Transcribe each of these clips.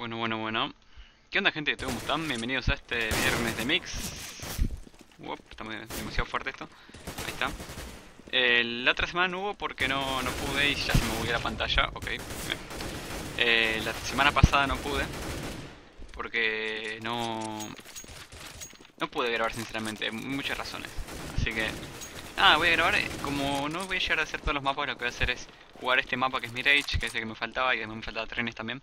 Bueno, bueno, bueno. ¿Qué onda gente? ¿Cómo están? Bienvenidos a este viernes de Mix. Uop, está demasiado fuerte esto. Ahí está. Eh, la otra semana no hubo porque no, no pude y ya se me movió la pantalla. Ok. Eh, la semana pasada no pude. Porque no... No pude grabar sinceramente, muchas razones. Así que... Nada, voy a grabar. eh, Como no voy a llegar a hacer todos los mapas, lo que voy a hacer es jugar este mapa que es Mirage, que es el que me faltaba y además me faltaba trenes también.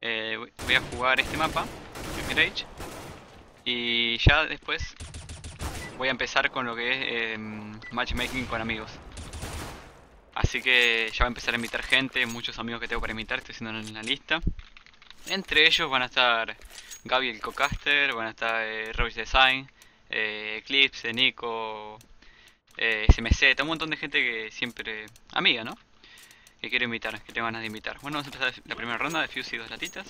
Eh, voy- a jugar este mapa. Y ya después voy a empezar con lo que es em, matchmaking con amigos. Así que ya voy a empezar a invitar gente, muchos amigos que tengo para invitar, estoy haciendo en la lista. Entre ellos van a estar Gaby el Cocaster, van a estar eh, Roach Design, eh, Eclipse, Nico, eh, SMC, un montón de gente que siempre... amiga, ¿no? Que quiero invitar, que tengo ganas de invitar. Bueno, vamos a empezar la primera ronda de Fuse y dos latitas.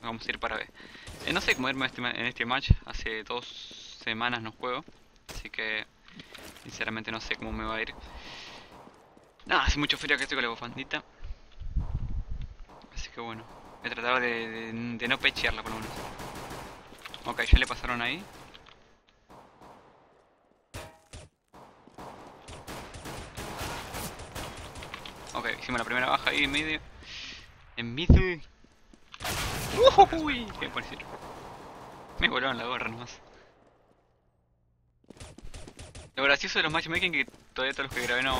Vamos a ir para B. Eh, no sé cómo irme este en este match, hace dos semanas no juego. Así que, sinceramente no sé cómo me va a ir. Nada, hace mucho frío que estoy con la bufandita. Así que bueno, tratado de, de- de no pechearla por lo menos. Ok, ya le pasaron ahí. Ok, la primera baja ahí en medio. En medio. Uy, qué parecido. Me volaron la gorra nomás. Lo gracioso de los matchmaking que todavía todos los que grabé no...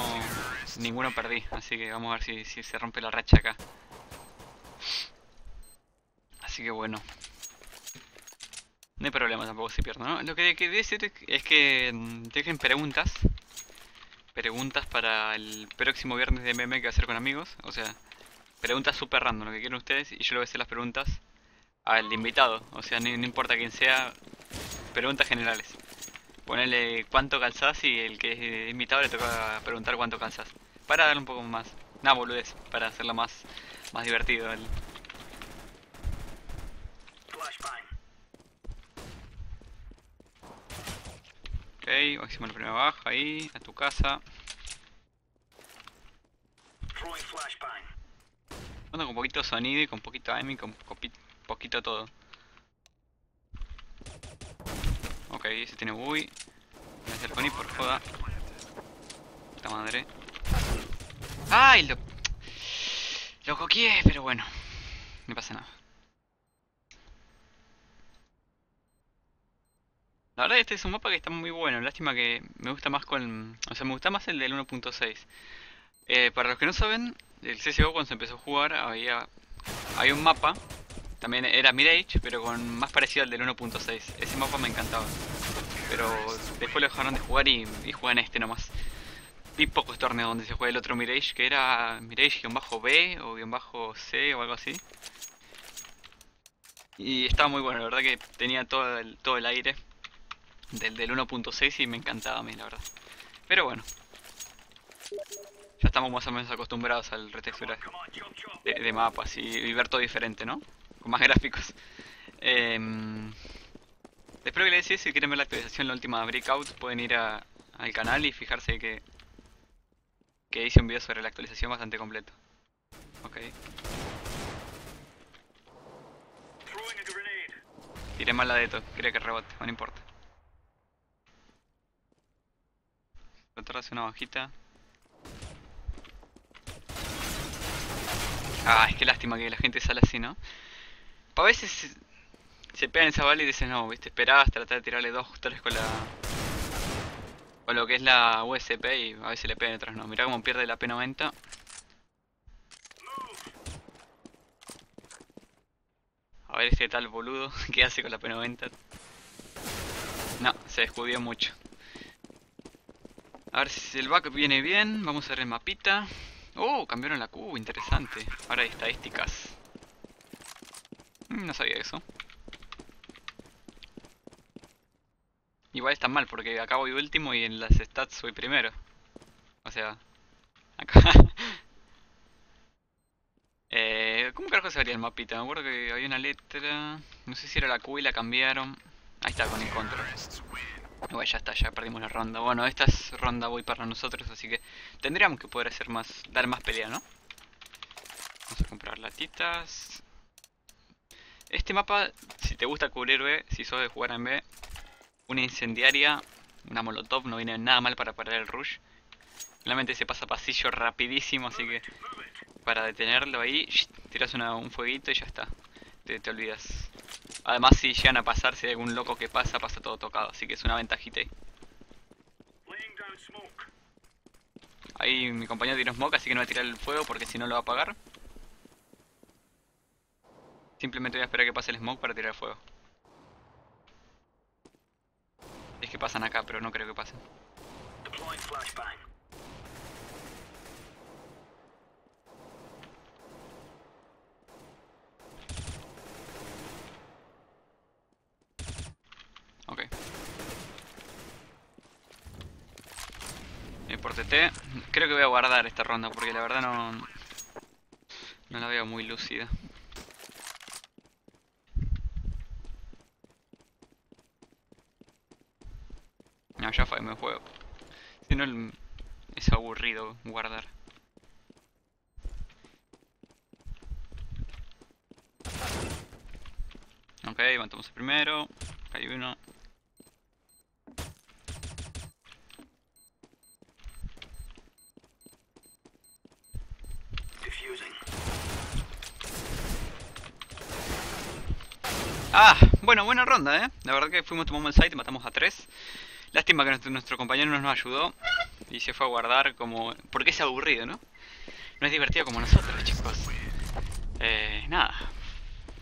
Ninguno perdí, así que vamos a ver si, si se rompe la racha acá. Así que bueno. No hay problema tampoco si pierdo, ¿no? Lo que quería decir es que mm, dejen preguntas. Preguntas para el próximo viernes de MM que hacer con amigos. O sea, preguntas super random, lo que quieren ustedes. Y yo le voy a hacer las preguntas al invitado. O sea, no, no importa quién sea, preguntas generales. Ponele cuánto calzás y el que es invitado le toca preguntar cuánto calzás. Para darle un poco más. Una boludez, para hacerlo más, más divertido. el- hoy hicimos la primera baja ahí, a tu casa. Bueno, con poquito sonido y con poquito aim y con copi- poquito todo. Ok, ese tiene UI. Voy a hacer con por joda. Puta madre. ¡Ay! Lo, lo coqueé, pero bueno. No pasa nada. La verdad este es un mapa que está muy bueno. Lástima que me gusta más con... O sea, me gusta más el del 1.6. Eh, para los que no saben, el CSGO cuando se empezó a jugar había, había un mapa, también era Mirage, pero con más parecido al del 1.6. Ese mapa me encantaba. Pero después lo dejaron de jugar y, y juegan este nomás. Vi pocos torneos donde se juega el otro Mirage, que era Mirage-B o -C o algo así. Y estaba muy bueno, la verdad que tenía todo todo el aire del, del 1.6 y me encantaba a mí, la verdad. Pero bueno. Ya estamos más o menos acostumbrados al retexturaje de, mapas y, ver todo diferente, ¿no? Con más gráficos. Em, espero que les decía, si quieren ver la actualización, la última Breakout, pueden ir a- al canal y fijarse que, que hice un video sobre la actualización bastante completo. Ok. Tiré mal la de esto, quería que rebote, no importa. Hacer una bajita. Ah, es que lástima que la gente sale así, ¿no? A veces se, pegan esa bala y dicen, no, viste, esperabas tratar de tirarle dos, tres con la... Con lo que es la USP y a veces le pegan otras no. Mirá cómo pierde la P90. A ver este tal boludo, ¿qué hace con la P90? No, se descubrió mucho. A ver si el backup viene bien, vamos a ver el mapita. Oh, cambiaron la Q, interesante. Ahora hay estadísticas. Mm, No sabía eso. Igual está mal porque acá voy último y en las stats soy primero. O sea, acá. eh, ¿Cómo carajo se vería el mapita? Me acuerdo que había una letra. No sé si era la Q y la cambiaron. Ahí está con el control. Igual ya está, ya perdimos la ronda. Bueno, esta es ronda voy para nosotros, así que tendríamos que poder hacer más, dar más pelea, ¿no? Vamos a comprar latitas. Este mapa, si te gusta cubrir B, si sos de jugar en B, una incendiaria, una molotov no viene nada mal para parar el rush. Realmente se pasa pasillo rapidísimo, así que para detenerlo ahí, tiras un fueguito y ya está. Te, olvidas. Además si llegan a pasar, si hay algún loco que pasa, pasa todo tocado, así que es una ventajita ahí. Ahí mi compañero tiene smoke, así que no va a tirar el fuego porque si no lo va a apagar. Simplemente voy a esperar que pase el smoke para tirar el fuego. Es que pasan acá, pero no creo que pasen. Ok. Eh, por creo que voy a guardar esta ronda porque la verdad no... No la veo muy lúcida. No, ya fue, me juego. Si no, es aburrido guardar. Ok, levantamos el primero. hay uno. Ah, bueno, buena ronda, eh. La verdad que fuimos, tomamos el site y matamos a tres. Lástima que nuestro, compañero no nos ayudó y se fue a guardar como... Porque es aburrido, ¿no? No es divertido como nosotros, chicos. Eh, nada.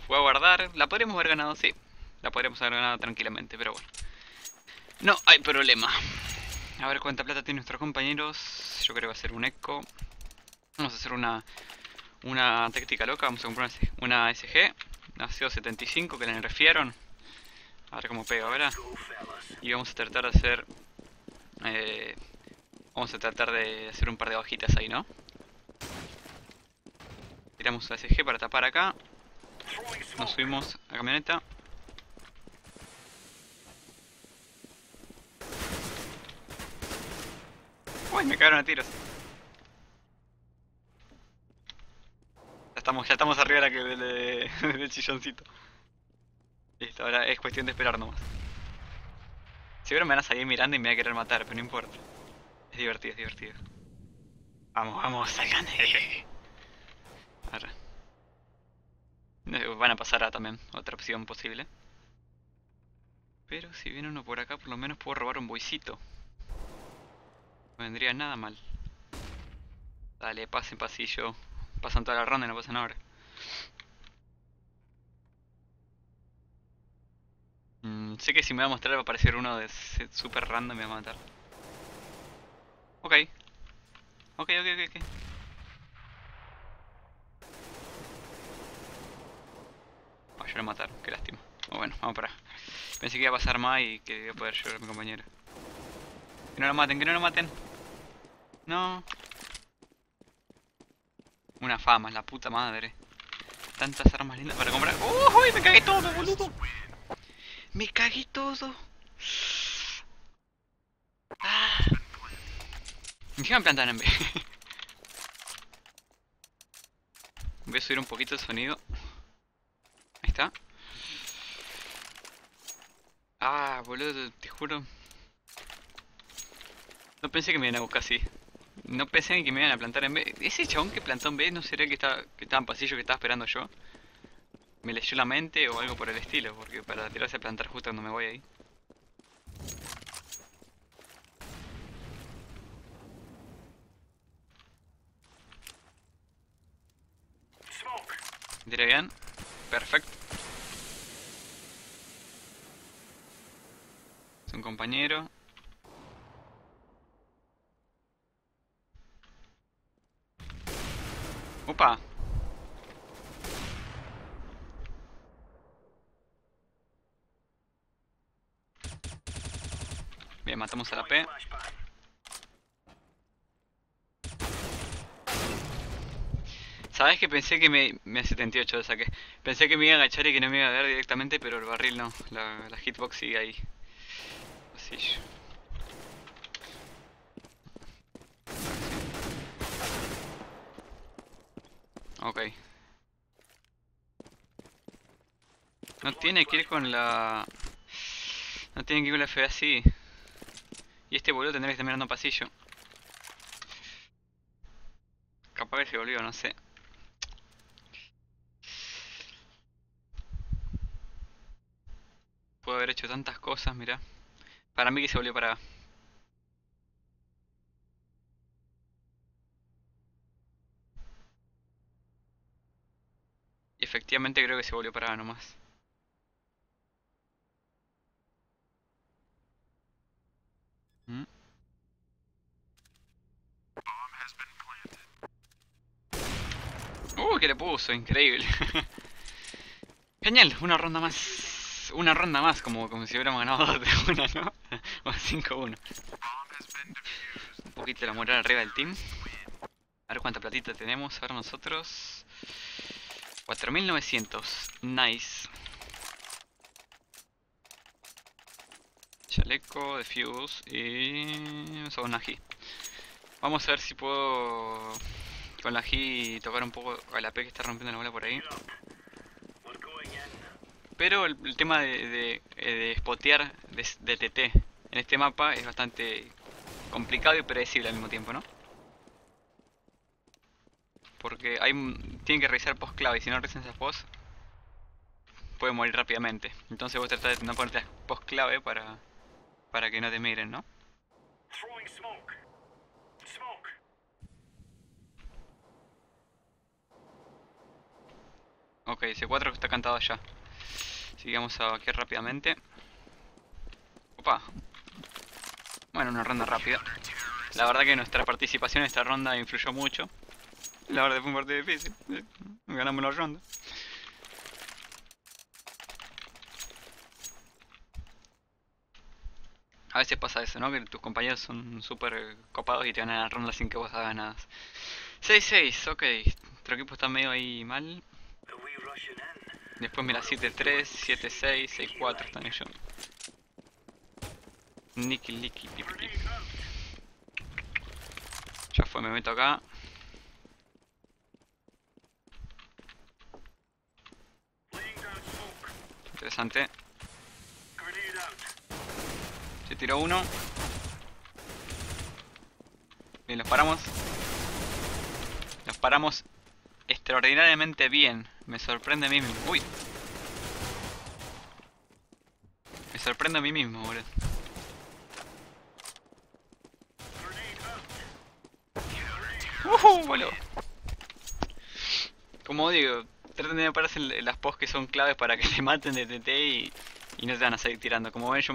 Fue a guardar. La podríamos haber ganado, sí. La podríamos haber ganado tranquilamente, pero bueno. No hay problema. A ver cuánta plata tienen nuestros compañeros. Yo creo que va a ser un eco. Vamos a hacer una una táctica loca. Vamos a comprar una SG. Una CO75 que le refieron. A ver cómo pega, ¿verdad? Y vamos a tratar de hacer... Eh, vamos a tratar de hacer un par de bajitas ahí, ¿no? Tiramos la SG para tapar acá. Nos subimos a la camioneta. Uy, me cagaron a tiros. Ya estamos, ya estamos arriba del chilloncito. Listo, ahora es cuestión de esperar nomás. Seguro me van a salir mirando y me van a querer matar, pero no importa. Es divertido, es divertido. Vamos, vamos, salgan. Ahora. Van a pasar a también, otra opción posible. Pero si viene uno por acá, por lo menos puedo robar un boicito. No vendría nada mal. Dale, pasen pasillo. Pasan toda la ronda y no pasan ahora. Mm, sé que si me va a mostrar va a aparecer uno de super random y me va a matar. Ok. Ok, ok, ok, ok. Oh, yo lo mataron, qué lástima. Oh, bueno, vamos para. Pensé que iba a pasar más y que iba a poder ayudar a mi compañero. Que no lo maten, que no lo maten. No. Una fama, la puta madre. Tantas armas lindas para comprar. ¡Uy! Me cagué todo, boludo. Me cagué todo. Ah. Déjame plantar en B. Voy a subir un poquito el sonido. Ahí está. Ah, boludo, te juro. No pensé que me iban a buscar así. No pensé que me iban a plantar en B. Ese chabón que plantó en B no sería que estaba, que estaba en pasillo que estaba esperando yo me leyó la mente o algo por el estilo, porque para tirarse a plantar justo cuando me voy ahí. Diré bien. Perfecto. Es un compañero. Opa. Bien, matamos a la P. ¿Sabes que pensé que me... Me 78 lo saqué. Pensé que me iba a agachar y que no me iba a ver directamente, pero el barril no. La, la hitbox sigue ahí. Así. Ok. No tiene que ir con la... No tiene que ir con la fe así. Y este boludo tendría que estar mirando pasillo. Capaz que se volvió, no sé. Puedo haber hecho tantas cosas, mira. Para mí que se volvió para... efectivamente creo que se volvió para nomás. Mm. Uh, que le puso, increíble. Genial, una ronda más. Una ronda más, como, como si hubiéramos ganado dos de una, ¿no? o 5-1. Un poquito de la moral arriba del team. A ver cuánta platita tenemos ahora nosotros. 4900. Nice. Chaleco, defuse y... Sonaji. Vamos a ver si puedo con la G tocar un poco a la P que está rompiendo la bola por ahí. Pero el, tema de, de, eh, de spotear de, TT en este mapa es bastante complicado y predecible al mismo tiempo, ¿no? Porque hay, tienen que revisar post clave y si no revisan esas post puede morir rápidamente. Entonces vos tratás de no ponerte post clave para, para que no te miren, ¿no? Ok, C4 está cantado allá. Sigamos a vaquear rápidamente. Opa. Bueno, una ronda rápida. La verdad que nuestra participación en esta ronda influyó mucho. La verdad fue un partido difícil. Ganamos la ronda. A veces pasa eso, ¿no? Que tus compañeros son súper copados y te ganan la ronda sin que vos hagas nada. 6-6, ok. Nuestro equipo está medio ahí mal. Después mira 7-3, 7-6, 6-4 están ellos. Niki, Niki, pip. Ya fue, me meto acá. Interesante. Se tiró uno. Bien, los paramos. Los paramos extraordinariamente bien. Me sorprende a mí mismo. Uy. Me sorprende a mí mismo, boludo. Uh, boludo. Como digo, traten de pararse las posts que son claves para que te maten de TT y, y no te van a seguir tirando. Como ven, yo,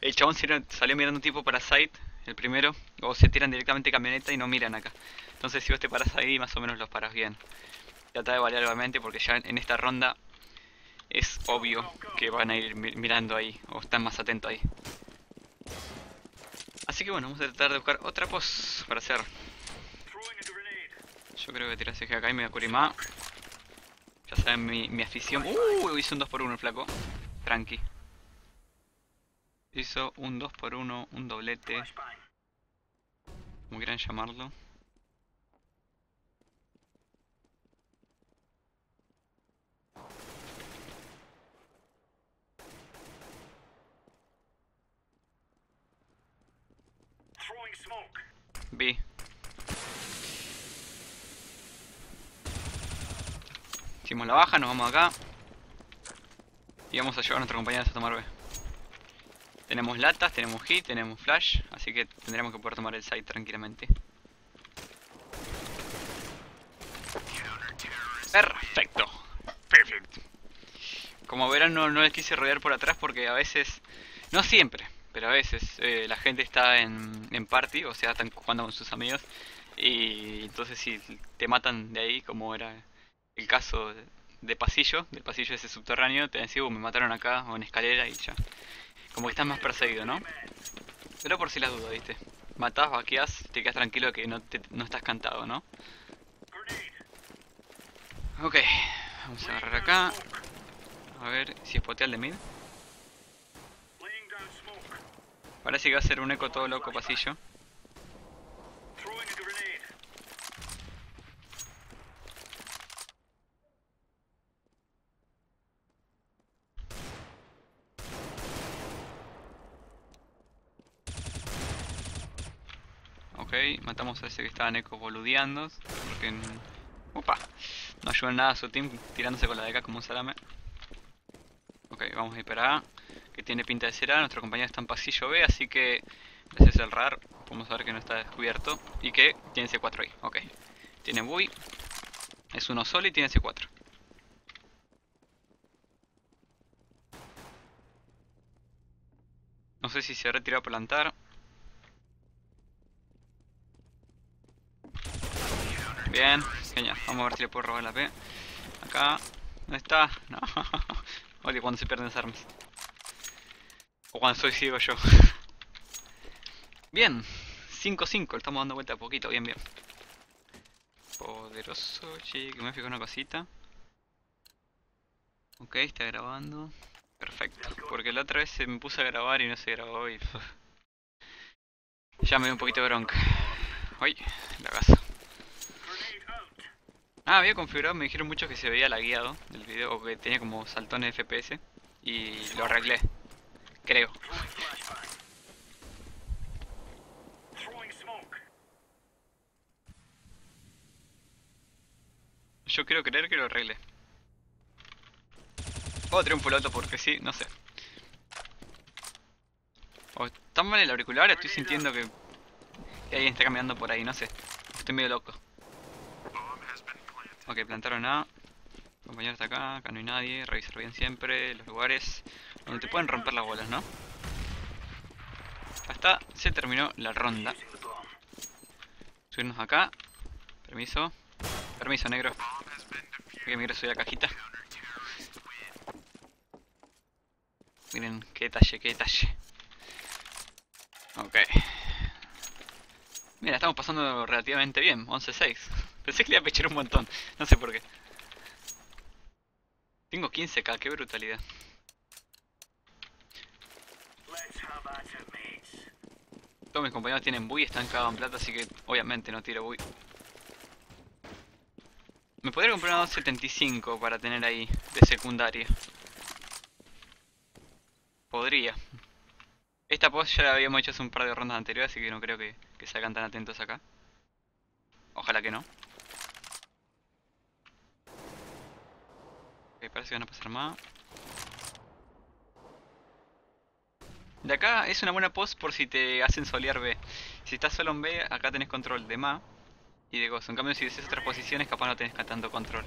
el chabón salió mirando un tipo para site, el primero, o se tiran directamente camioneta y no miran acá. Entonces si vos te paras ahí, más o menos los paras bien. Trata de variar obviamente porque ya en esta ronda es obvio que van a ir mirando ahí o están más atentos ahí. Así que bueno, vamos a tratar de buscar otra pos para hacer. Yo creo que tirase acá y me voy a cubrir más. Ya saben mi, mi afición. Uh, hizo un 2x1 el flaco. Tranqui. Hizo un 2x1, un doblete. Como quieran llamarlo. B. Hicimos la baja, nos vamos acá. Y vamos a llevar a nuestros compañeros a tomar B. Tenemos latas, tenemos hit, tenemos flash, así que tendremos que poder tomar el site tranquilamente. Perfecto. Perfecto. Como verán no, no les quise rodear por atrás porque a veces, no siempre, pero a veces eh, la gente está en, en party, o sea, están jugando con sus amigos, y entonces si te matan de ahí, como era el caso de, pasillo, del pasillo ese subterráneo, te decís, uh, me mataron acá, o en escalera, y ya. Como que estás más perseguido, ¿no? Pero por si las dudas, ¿viste? Matás, vaqueás, te quedas tranquilo que no, te, no estás cantado, ¿no? Ok, vamos a agarrar acá. A ver si es el de mid. Parece que va a ser un eco todo loco pasillo. Matamos a ese que estaba Neko boludeando. Porque... Opa. No ayuda en nada a su team tirándose con la DK como un salame. Ok, vamos a ir para A. Que tiene pinta de ser A. Nuestro compañero está en pasillo B, así que... Gracias al RAR, podemos ver que no está descubierto. Y que tiene C4 ahí. Ok. Tiene Bui. Es uno solo y tiene C4. No sé si se ha retirado a plantar. Bien, genial. Vamos a ver si le puedo robar la P. Acá. ¿Dónde está? No. Oye, cuando se pierden las armas. O cuando soy ciego yo. Bien. 5-5. Estamos dando vuelta a poquito. Bien, bien. Poderoso. Che, que me fijo una cosita. Ok, está grabando. Perfecto. Porque la otra vez se me puse a grabar y no se grabó y... Ya me dio un poquito de bronca. Uy, la casa. Ah, había configurado, me dijeron mucho que se veía lagueado del video, o que tenía como saltones de FPS, y lo arreglé, creo. Yo quiero creer que lo arreglé. O triunfo el auto porque sí, no sé. O tan mal el auricular, estoy sintiendo que, que alguien está caminando por ahí, no sé. Estoy medio loco. Ok, plantaron A. compañero está acá, acá no hay nadie. Revisar bien siempre los lugares donde te pueden romper las bolas, ¿no? Hasta se terminó la ronda. Subirnos acá. Permiso. Permiso, negro. Que me ingreso la cajita. Miren qué detalle, qué detalle. Ok. Mira, estamos pasando relativamente bien. 11-6. Pensé que le iba a pechar un montón. No sé por qué. Tengo 15k, qué brutalidad. Todos mis compañeros tienen bui, están cagados en plata, así que obviamente no tiro bui. Me podría comprar una 275 para tener ahí, de secundaria. Podría. Esta post ya la habíamos hecho hace un par de rondas anteriores, así que no creo que, que salgan tan atentos acá. Ojalá que no. Parece que van a pasar más. De acá es una buena post por si te hacen solear B. Si estás solo en B, acá tenés control de Ma y de Gozo. En cambio, si haces otras posiciones, capaz no tenés tanto control.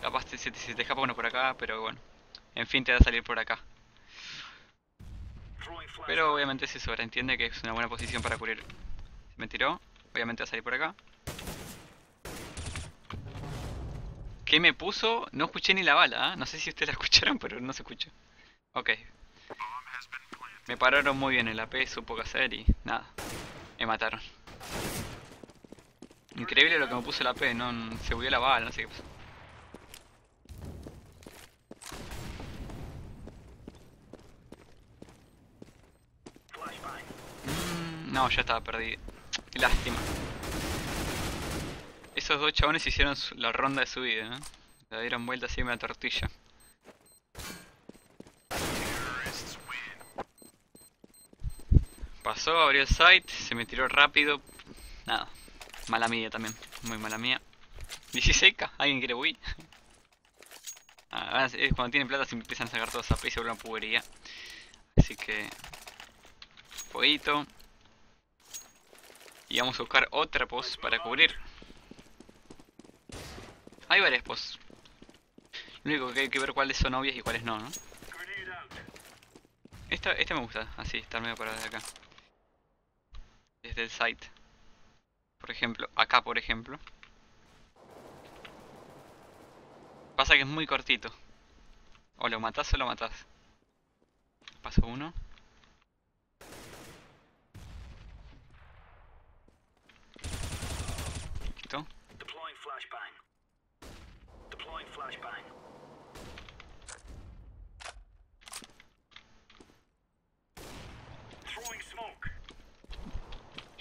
Capaz se, te escapa uno por acá, pero bueno. En fin, te va a salir por acá. Pero obviamente se sobreentiende que es una buena posición para cubrir. Me tiró. Obviamente va a salir por acá. ¿Qué me puso? No escuché ni la bala, ¿eh? No sé si ustedes la escucharon, pero no se escucha. Ok. Me pararon muy bien el AP, supo qué hacer y nada. Me mataron. Increíble lo que me puso el AP, no se volvió la bala, no sé qué pasó. Mm, no, ya estaba perdido. Lástima. Esos dos chabones hicieron la ronda de su vida, ¿eh? La dieron vuelta así una tortilla. Pasó, abrió el site, se me tiró rápido. Nada, mala mía también, muy mala mía. 16k, ¿alguien quiere Wii? Ah, cuando tienen plata se empiezan a sacar todos a y se vuelven pubería. Así que... Fueguito. Y vamos a buscar otra post para cubrir. Hay varias pos. Lo único que hay que ver cuáles son obvias y cuáles no, ¿no? Esta, esta me gusta, así, estar medio parado de acá. Desde el site. Por ejemplo, acá por ejemplo. Pasa que es muy cortito. O lo matás o lo matás. Paso uno.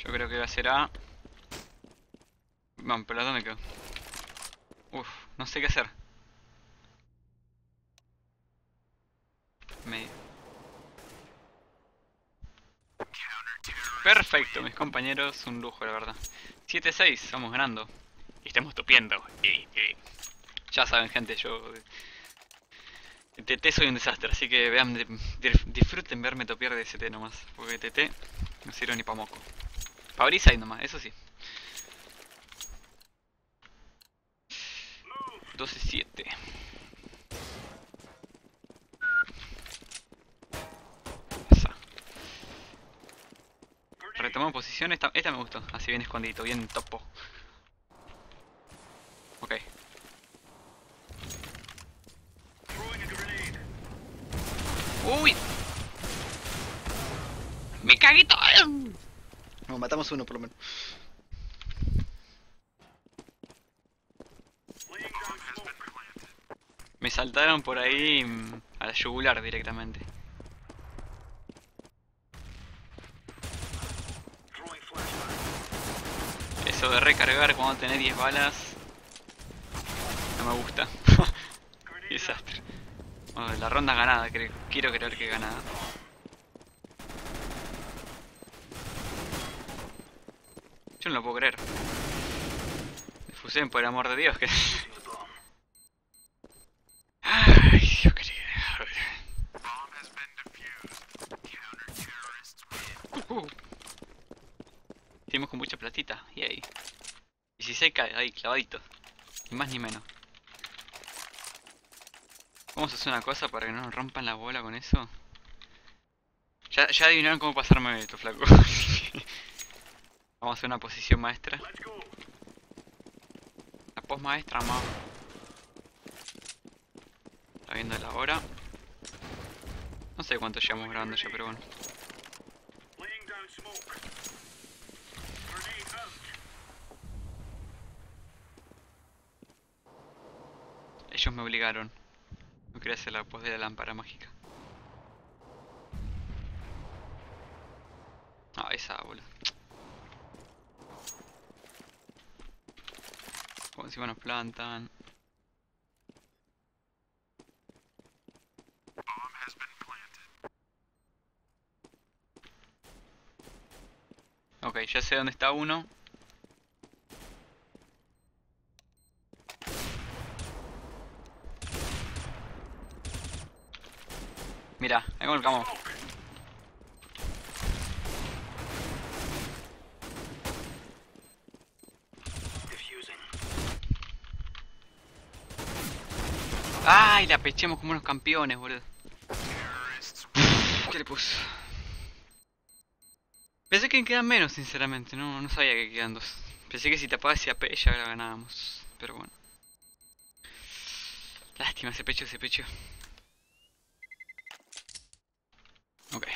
Yo creo que va a ser A. Vamos, pero ¿dónde quedó? Uf, no sé qué hacer. Perfecto, mis compañeros, un lujo la verdad. 7-6, vamos ganando. Y estamos topiendo. Ya saben gente, yo... TT soy un desastre, así que vean, disfruten verme topiar de ST nomás. Porque TT no sirve ni pa' moco. Pa' brisa y nomás, eso sí. 12-7. Retomamos posición, esta, esta me gustó, así bien escondido, bien topo. Ok. ¡Uy! ¡Me cagué todo! No, matamos uno por lo menos. Me saltaron por ahí mm, a la yugular directamente. Eso de recargar cuando tenés 10 balas no me gusta. Desastre. la ronda ganada, quiero creer que ganada. No lo puedo creer. Fusen por el amor de Dios que... Ay, con mucha platita, yay. 16 cae ahí, clavadito. Ni más ni menos. Vamos a hacer una cosa para que no nos rompan la bola con eso. Ya, ya adivinaron cómo pasarme esto, flaco. Vamos a hacer una posición maestra. La post maestra, más. Está viendo la hora. No sé cuánto llevamos grabando ya, pero bueno. Ellos me obligaron. No quería hacer la pos de la lámpara mágica. Ah, esa boludo. Como encima nos plantan. Ok, ya sé dónde está uno. Mira, ahí volcamos. ¡Ay! La pechemos como unos campeones, boludo. ¿Qué le puse? Pensé que quedan menos, sinceramente. No, no sabía que quedan dos. Pensé que si tapaba ese AP ya la ganábamos. Pero bueno. Lástima ese pecho, ese pecho. Ok.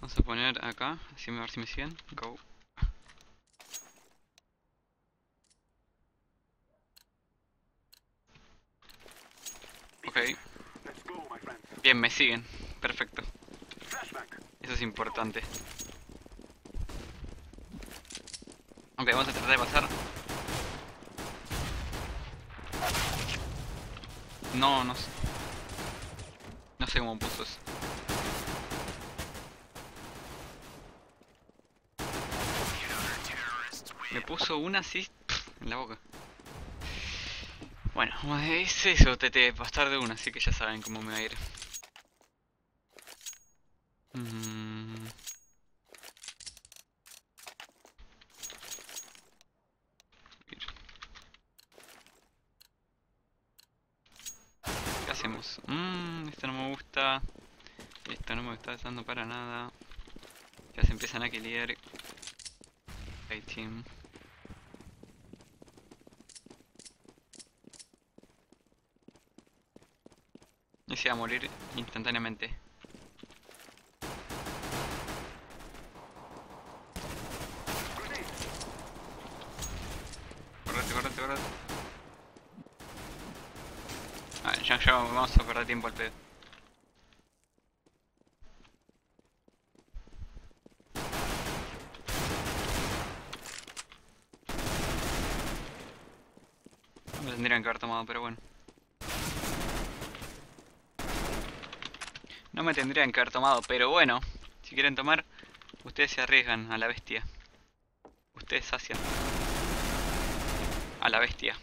Vamos a poner acá, así a ver si me siguen. Go. Bien, me siguen. Perfecto. Eso es importante. Ok, vamos a tratar de pasar. No, no sé. No sé cómo puso eso. Me puso una así en la boca. Bueno, es eso, TT, pasar de una, así que ya saben cómo me va a ir. Mm. ¿Qué hacemos? Mmm, esto no me gusta. Esto no me está dando para nada. Ya se empiezan a quiliar. Hey team. Y se va a morir instantáneamente. Correte, correte, correte. A ver, ya, ya vamos a perder tiempo al pedo. Me tendrían que haber tomado, pero bueno. No me tendrían que haber tomado, pero bueno. Si quieren tomar, ustedes se arriesgan a la bestia. Ustedes sacian. A la bestia.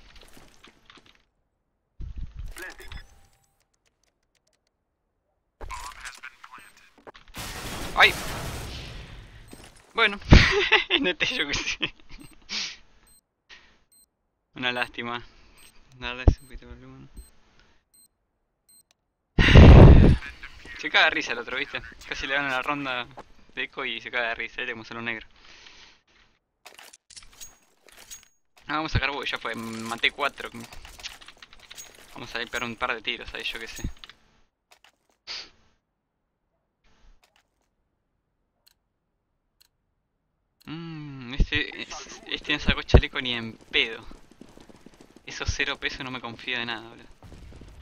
¡Ay! Bueno, nete yo que sí. Una lástima. Darle un poquito de volumen. Se caga de risa el otro, ¿viste? Casi le dan la ronda de eco y se caga de risa, le como solo negro. Ah, vamos a sacar ya fue, maté 4. Vamos a ir un par de tiros ahí, yo que sé. Mmm, este, este no sacó chaleco ni en pedo. Esos cero pesos no me confío de nada, boludo.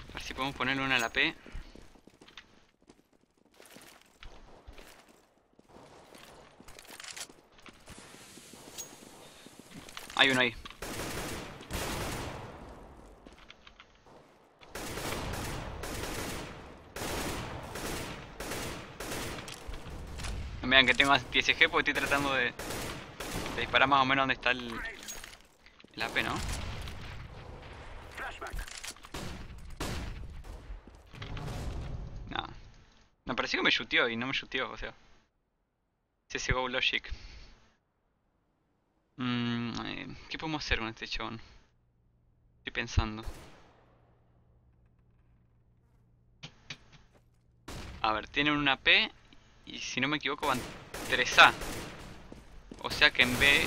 A ver si podemos ponerle una a la P. Hay uno ahí. No me que tengo TSG porque estoy tratando de, de, disparar más o menos donde está el, el AP, ¿no? No. Me pareció que me shooteó y no me shooteó, o sea. CSGO Logic. Mm, eh, ¿Qué podemos hacer con este chabón? Estoy pensando. A ver, tienen una P y si no me equivoco van 3A. O sea que en B...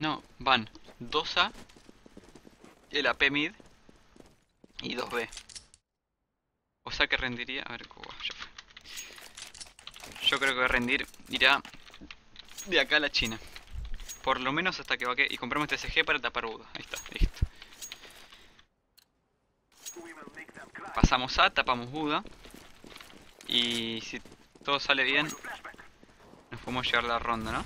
No, van 2A, el AP mid y 2B. O sea que rendiría... A ver, ya fue. Yo creo que rendir irá de acá a la China. Por lo menos hasta que va Y compramos este SG para tapar Buda. Ahí está, listo. Pasamos A, tapamos Buda. Y si todo sale bien, nos podemos llevar la ronda, ¿no?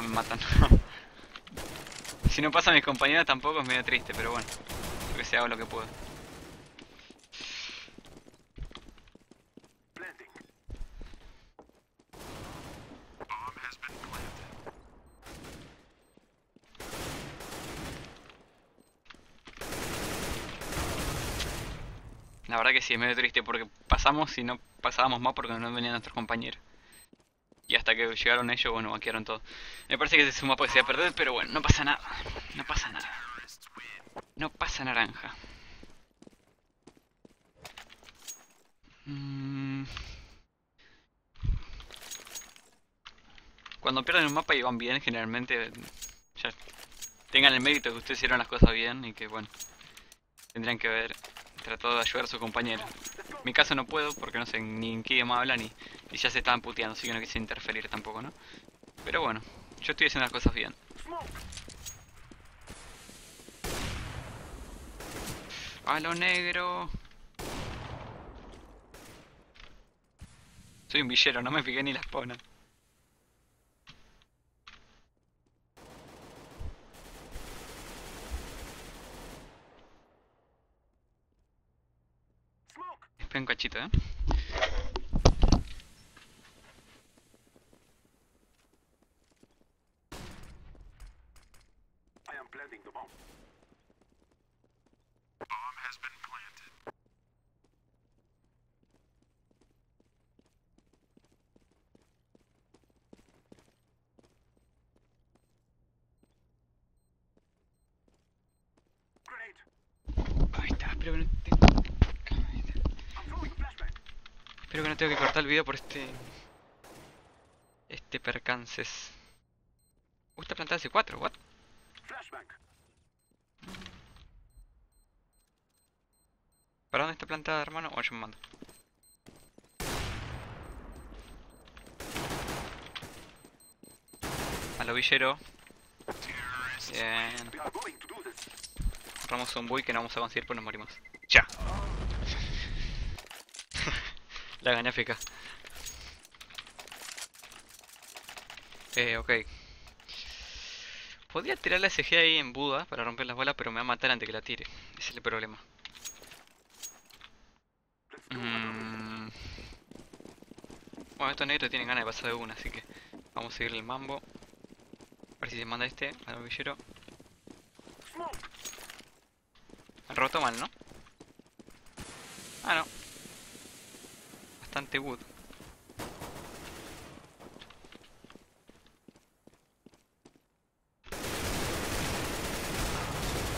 Me matan. si no pasa a mis compañeros tampoco es medio triste, pero bueno. Yo que sé, hago lo que puedo. La verdad que sí, es medio triste porque pasamos y no pasábamos más porque no venían nuestros compañeros. Y hasta que llegaron ellos, bueno, vaquearon todo. Me parece que ese es un mapa que se va a perder, pero bueno, no pasa nada. No pasa nada. No pasa naranja. Mm. Cuando pierden un mapa y van bien, generalmente ya tengan el mérito que ustedes hicieron las cosas bien y que bueno, tendrían que haber tratado de ayudar a su compañero. En mi caso no puedo porque no sé ni en qué idioma hablan y, ya se estaban puteando, así que no quise interferir tampoco, ¿no? Pero bueno, yo estoy haciendo las cosas bien. A lo negro. Soy un villero, no me fijé ni la spawna. Espera un cachito, eh. Ahí está, espero que no tengo... Espero que no tenga que cortar el video por este... Este percances. Uy, está plantada hace 4, what? ¿Para dónde está plantada, hermano? Oh, yo me mando. Al ovillero. Bien. Ramos un buey que no vamos a conseguir pues nos morimos. ¡Ya! La gané FK. Eh, ok. Podría tirar la SG ahí en Buda para romper las bolas, pero me va a matar antes que la tire. Ese es el problema. Mm. Bueno, estos negros tienen ganas de pasar de una, así que vamos a seguir el mambo. A ver si se manda este al villero. Han roto mal, ¿no? Ah, no. Bastante.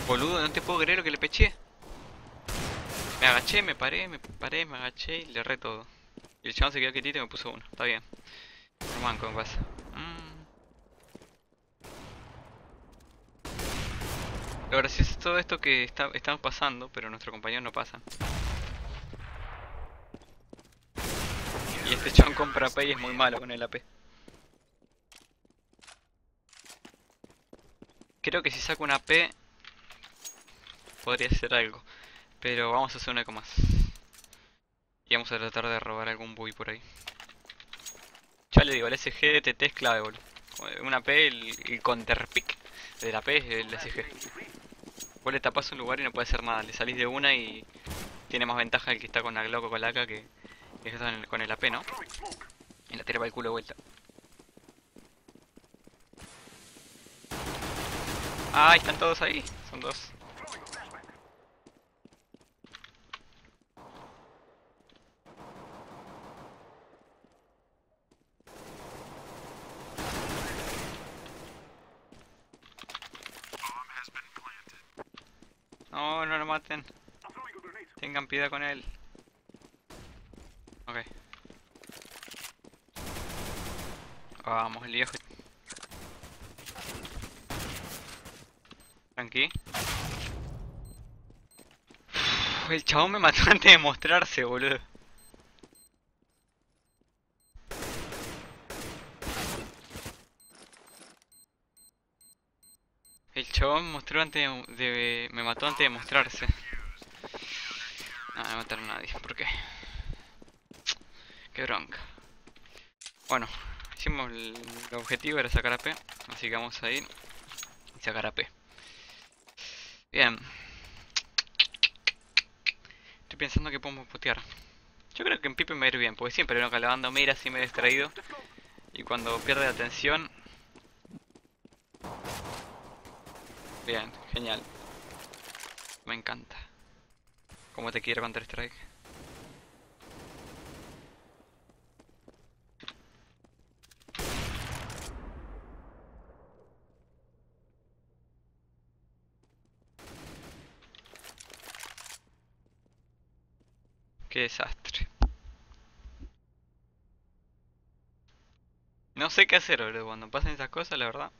Boludo, no te puedo creer lo que le peché. Me agaché, me paré, me paré, me agaché y le erré todo. Y el chabón se quedó quietito y me puso uno. Está bien. Normal, ¿cómo pasa? Mm. Lo gracioso es todo esto que está, estamos pasando, pero nuestro compañero no pasa. Y este chabón compra AP y es muy malo con el AP. Creo que si saco una AP podría ser algo. Pero vamos a hacer una más. Y vamos a tratar de robar algún bui por ahí. Ya le digo, el SG de TT es clave, boludo. Una P, el, el counterpick de la P es el SG. Vos le tapas un lugar y no puede hacer nada. Le salís de una y tiene más ventaja el que está con la Glock o con la AK que, que está con el AP, ¿no? Y la tira para el culo de vuelta. Ah, están todos ahí. Son dos. No, no lo maten. Tengan piedad con él. Ok. Vamos, el viejo. Tranqui. el chabón me mató antes de mostrarse, boludo. El chabón me mostró antes de, me mató antes de mostrarse. No, no matar a nadie, ¿por qué? Qué bronca. Bueno, hicimos el, objetivo era sacar AP, así que vamos a ir y sacar AP. Bien. Estoy pensando que podemos putear. Yo creo que en Pipe me va a ir bien, porque siempre vengo calabando mira así me he distraído. Y cuando pierde la atención... Bien, genial. Me encanta. Como te quiero Counter Strike. Desastre. No sé qué hacer, boludo, cuando pasan esas cosas, la verdad.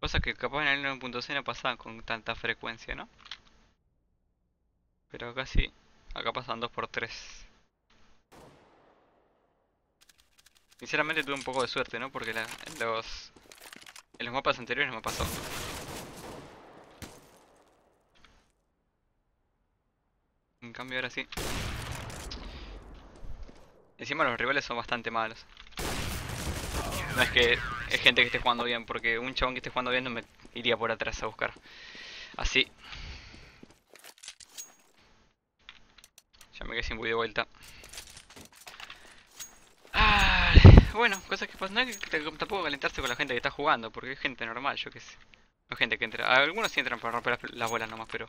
Cosas que capaz en el 9.c no pasaban con tanta frecuencia, ¿no? Pero acá sí. Acá pasan 2x3. Sinceramente tuve un poco de suerte, ¿no? Porque en, los, en los mapas anteriores no me pasó. En cambio ahora sí. Encima los rivales son bastante malos. No es que es gente que esté jugando bien, porque un chabón que esté jugando bien no me iría por atrás a buscar. Así. Ya me quedé sin buey de vuelta. Bueno, cosas que pasan. No hay que tampoco calentarse con la gente que está jugando, porque es gente normal, yo qué sé. No es gente que entra. Algunos sí entran para romper las bolas nomás, pero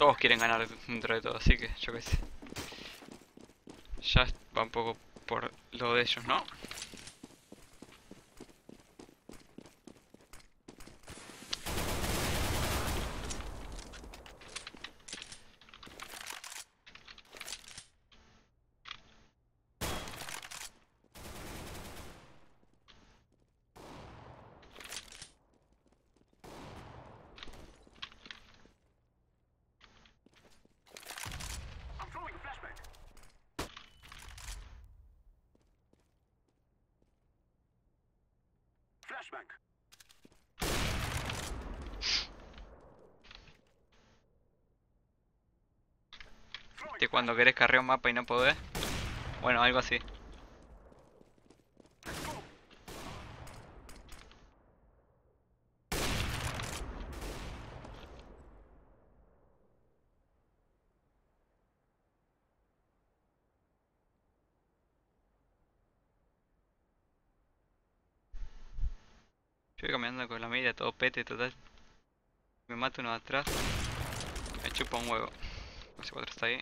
todos quieren ganar dentro de todo, así que yo qué sé. Ya va un poco por lo de ellos, ¿no? Cuando querés cargar un mapa y no podés. Bueno, algo así. Yo voy caminando con la media todo pete total. Me mata uno de atrás. Me chupa un huevo. No sé cuatro está ahí.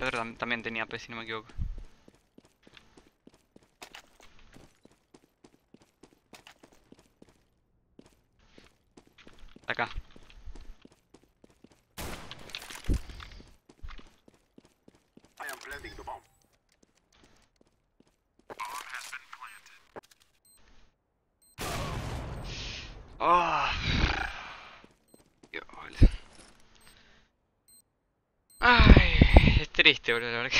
Otro tam- también tenía P si no me equivoco. Acá. I am planting the bomb. ¡Oh! Dios, boludo. Ay, es triste, boludo, la verdad que.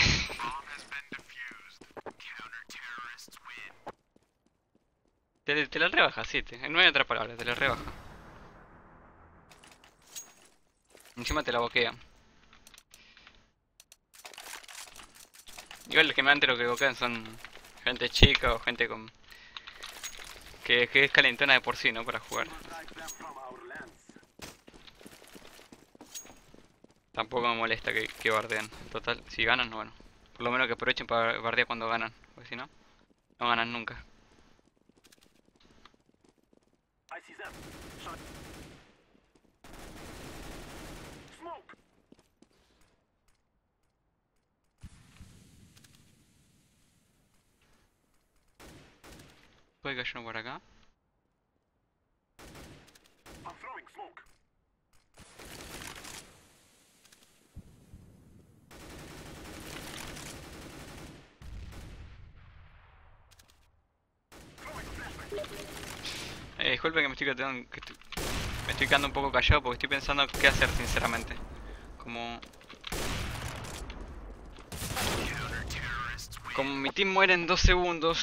Te, la rebaja, sí, te, no hay otra palabra, te la rebaja. Encima te la boquea. Igual generalmente lo que boquean son gente chica o gente con... Que, que es calentona de por sí, ¿no? Para jugar. Tampoco me molesta que, que bardean. Total, si ganan, bueno. Por lo menos que aprovechen para bardear cuando ganan. Porque si no, no ganan nunca. Puede que por acá. I'm throwing smoke. Throwing flashbang. Eh, disculpe que me estoy quedando, que me estoy quedando un poco callado porque estoy pensando qué hacer sinceramente. Como... Como mi team muere en dos segundos.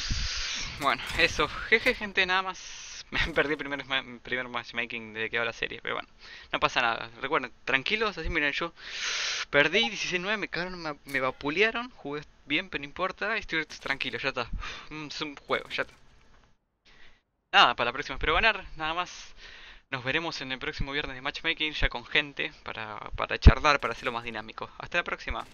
Bueno, eso. Jeje gente, nada más. Me perdí el primer, ma- primer matchmaking desde que va la serie, pero bueno. No pasa nada. Recuerden, tranquilos, así miren, yo perdí 16-9, me cagaron, me, me vapulearon, jugué bien, pero no importa, estoy tranquilo, ya está. Es un juego, ya está. Nada, para la próxima espero ganar, nada más. Nos veremos en el próximo viernes de matchmaking ya con gente para, para charlar, para hacerlo más dinámico. Hasta la próxima.